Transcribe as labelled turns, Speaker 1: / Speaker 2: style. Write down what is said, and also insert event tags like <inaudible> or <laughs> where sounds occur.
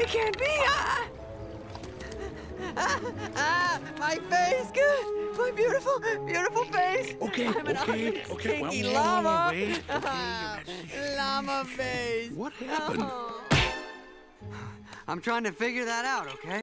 Speaker 1: It can't be. Ah, ah! Ah, ah, my face, good. My beautiful, beautiful face.
Speaker 2: Okay,
Speaker 1: I'm an
Speaker 2: okay, okay. Well, wait,
Speaker 1: llama.
Speaker 2: wait. Okay, <laughs>
Speaker 1: llama face.
Speaker 2: What happened?
Speaker 1: Oh. I'm trying to figure that out, okay?